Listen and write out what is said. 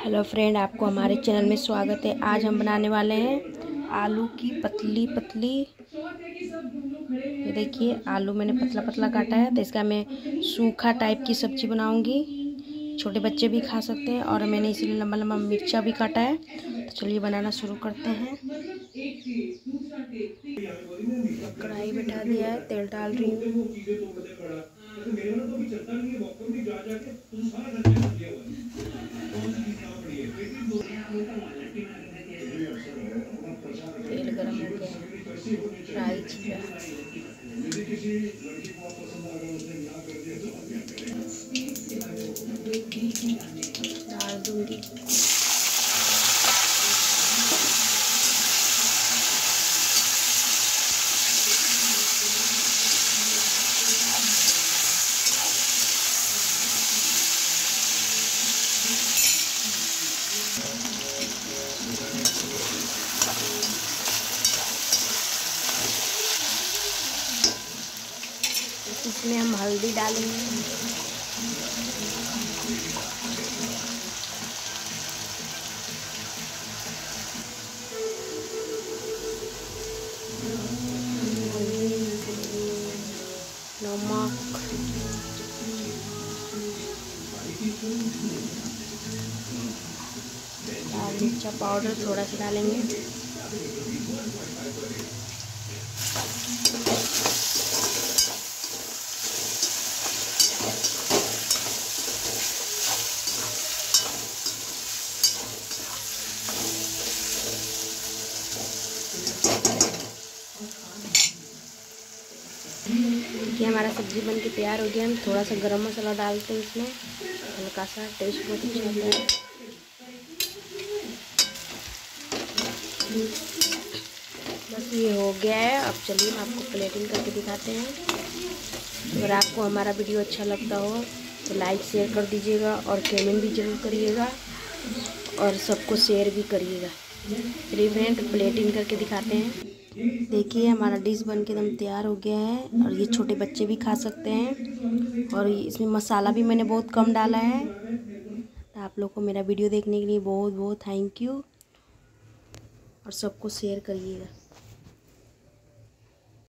Hello friend, आपको हमारे channel में स्वागत है। आज हम बनाने वाले हैं आलू की पतली पतली। ये देखिए, आलू मैंने पतला पतला काटा है तो इसका मैं सूखा टाइप की सब्ज़ी बनाऊँगी। छोटे बच्चे भी खा सकते हैं और मैंने इसीलिए लंबा लंबा मिर्चा भी काटा है। तो चलिए बनाना शुरू करते हैं। कढ़ाई बैठा दिया है, तेल डाल रही हूँ। फ्राई डाल दूँगी इसमें हम हल्दी डालेंगे। नमक। लाल मिर्चा पाउडर थोड़ा सा डालेंगे। देखिए, हमारा सब्ज़ी बन के तैयार हो गया। हम थोड़ा सा गरम मसाला डालते हैं इसमें। हल्का सा टेस्ट बहुत अच्छा आता है। बस ये हो गया है। अब चलिए, हम आपको प्लेटिंग करके दिखाते हैं। अगर आपको हमारा वीडियो अच्छा लगता हो तो लाइक शेयर कर दीजिएगा और कमेंट भी ज़रूर करिएगा और सबको शेयर भी करिएगा। चलिए फ्रेंड प्लेटिंग करके दिखाते हैं। देखिए, हमारा डिश बन के एकदम तैयार हो गया है और ये छोटे बच्चे भी खा सकते हैं। और इसमें मसाला भी मैंने बहुत कम डाला है। तो आप लोग को मेरा वीडियो देखने के लिए बहुत बहुत थैंक यू और सबको शेयर करिएगा।